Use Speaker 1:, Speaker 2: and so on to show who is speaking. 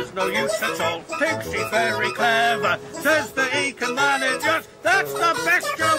Speaker 1: There's no use at all. Pixie, very clever. Says that he can manage us. That's the best job.